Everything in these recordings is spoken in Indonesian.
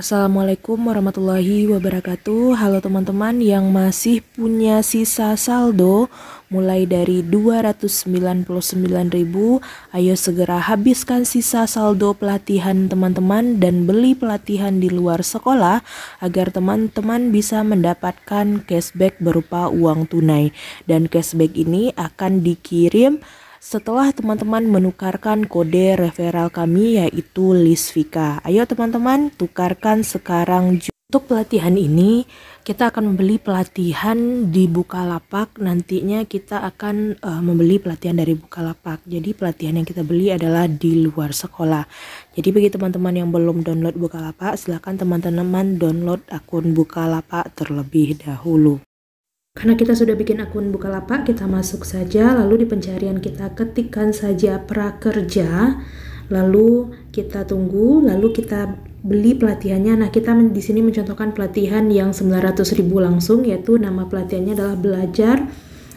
Assalamualaikum warahmatullahi wabarakatuh. Halo teman-teman yang masih punya sisa saldo mulai dari 299.000 Ayo segera habiskan sisa saldo pelatihan teman-teman dan beli pelatihan di luar sekolah agar teman-teman bisa mendapatkan cashback berupa uang tunai. Dan cashback ini akan dikirim setelah teman-teman menukarkan kode referral kami yaitu Lisvika. Ayo teman-teman tukarkan sekarang untuk pelatihan ini kita akan membeli pelatihan di Bukalapak. Nantinya kita akan uh, membeli pelatihan dari Bukalapak. Jadi pelatihan yang kita beli adalah di luar sekolah. Jadi bagi teman-teman yang belum download Bukalapak silahkan teman-teman download akun Bukalapak terlebih dahulu karena kita sudah bikin akun Bukalapak, kita masuk saja, lalu di pencarian kita ketikkan saja prakerja, lalu kita tunggu, lalu kita beli pelatihannya. Nah, kita di sini mencontohkan pelatihan yang 900.000 langsung, yaitu nama pelatihannya adalah belajar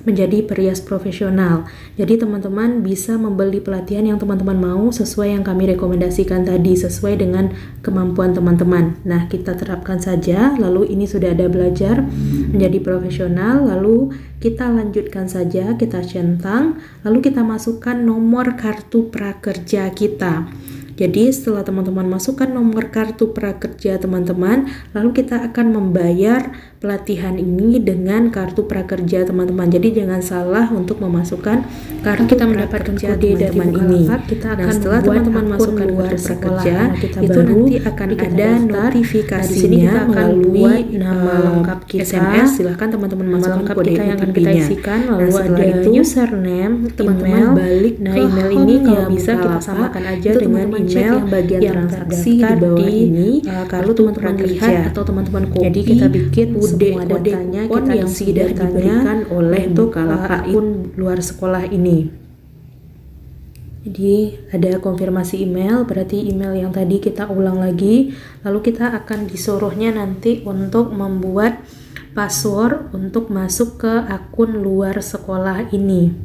menjadi perias profesional. Jadi teman-teman bisa membeli pelatihan yang teman-teman mau sesuai yang kami rekomendasikan tadi, sesuai dengan kemampuan teman-teman. Nah, kita terapkan saja, lalu ini sudah ada belajar menjadi profesional, lalu kita lanjutkan saja, kita centang, lalu kita masukkan nomor kartu prakerja kita. Jadi setelah teman-teman masukkan nomor kartu prakerja teman-teman, lalu kita akan membayar pelatihan ini dengan kartu prakerja teman-teman. Jadi jangan salah untuk memasukkan kartu kita mendapatkan kode dari teman ini. Kita akan nah, setelah teman-teman masukkan kartu prakerja, nah, kita itu nanti akan ada notifikasinya nah, melalui nama lengkap kita. SMS. Silahkan teman-teman masukkan kode kita yang akan kita isikan. Lalu nah, ada itu username, teman-teman balik. Nah email ini kalau bisa kita samakan aja dengan email yang bagian transaksi di bawah ini. Uh, kalau teman-teman lihat atau teman-teman copy, jadi kita bikin semua datanya kita yang sudah diberikan oleh untuk akun luar sekolah ini. Jadi ada konfirmasi email, berarti email yang tadi kita ulang lagi, lalu kita akan disuruhnya nanti untuk membuat password untuk masuk ke akun luar sekolah ini.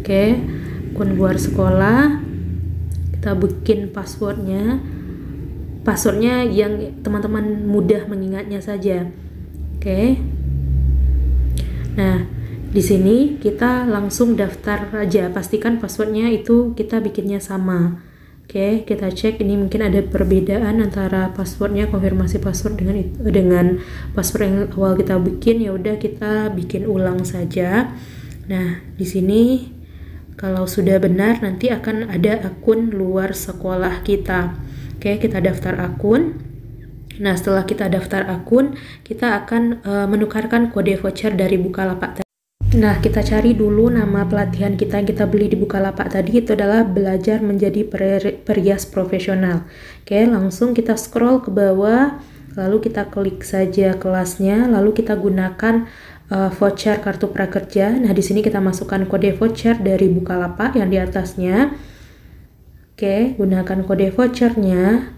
Oke, akun luar sekolah, kita bikin passwordnya. Passwordnya yang teman-teman mudah mengingatnya saja. Oke? Nah di sini kita langsung daftar aja. Pastikan passwordnya itu kita bikinnya sama. Oke kita cek. Ini mungkin ada perbedaan antara passwordnya konfirmasi password dengan dengan password yang awal kita bikin. Ya udah kita bikin ulang saja. Nah di sini kalau sudah benar nanti akan ada akun luar sekolah kita Oke, kita daftar akun. Nah, setelah kita daftar akun, kita akan uh, menukarkan kode voucher dari Bukalapak. Nah, kita cari dulu nama pelatihan kita yang kita beli di Bukalapak tadi itu adalah belajar menjadi perias profesional. Oke, langsung kita scroll ke bawah, lalu kita klik saja kelasnya, lalu kita gunakan uh, voucher kartu prakerja. Nah, di sini kita masukkan kode voucher dari Bukalapak yang di atasnya. Oke, gunakan kode vouchernya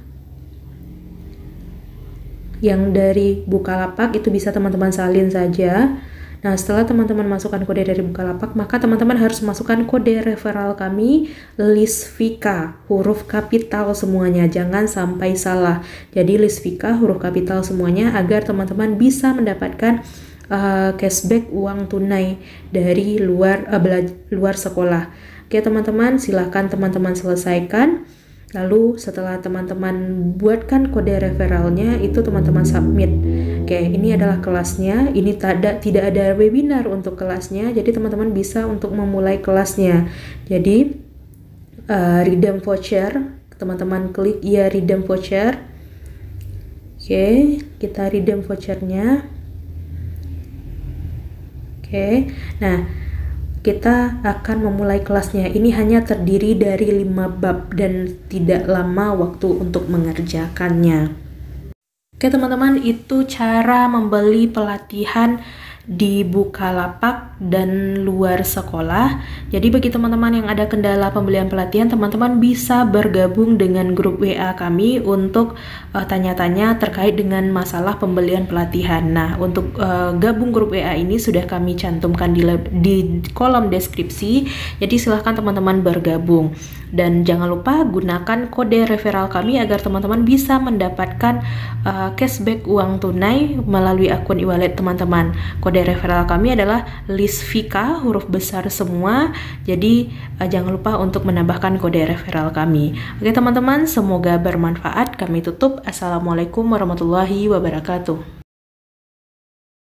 yang dari Bukalapak itu bisa teman-teman salin saja. Nah, setelah teman-teman masukkan kode dari Bukalapak, maka teman-teman harus masukkan kode referral kami Lisvika, huruf kapital semuanya, jangan sampai salah. Jadi Lisvika huruf kapital semuanya agar teman-teman bisa mendapatkan uh, cashback uang tunai dari luar uh, luar sekolah. Oke teman-teman, silahkan teman-teman selesaikan. Lalu setelah teman-teman buatkan kode referralnya, itu teman-teman submit. Oke, ini adalah kelasnya. Ini tidak tidak ada webinar untuk kelasnya, jadi teman-teman bisa untuk memulai kelasnya. Jadi uh, redeem voucher, teman-teman klik ya redeem voucher. Oke, kita redeem vouchernya. Oke, nah kita akan memulai kelasnya. Ini hanya terdiri dari lima bab dan tidak lama waktu untuk mengerjakannya. Oke teman-teman, itu cara membeli pelatihan di Bukalapak dan luar sekolah. Jadi bagi teman-teman yang ada kendala pembelian pelatihan, teman-teman bisa bergabung dengan grup WA kami untuk uh, tanya-tanya terkait dengan masalah pembelian pelatihan. Nah, untuk uh, gabung grup WA ini sudah kami cantumkan di, di kolom deskripsi. Jadi silahkan teman-teman bergabung. Dan jangan lupa gunakan kode referral kami agar teman-teman bisa mendapatkan uh, cashback uang tunai melalui akun e-wallet teman-teman. Referral kami adalah Lisvika huruf besar semua. Jadi uh, jangan lupa untuk menambahkan kode referral kami. Oke teman-teman, semoga bermanfaat. Kami tutup. Assalamualaikum warahmatullahi wabarakatuh.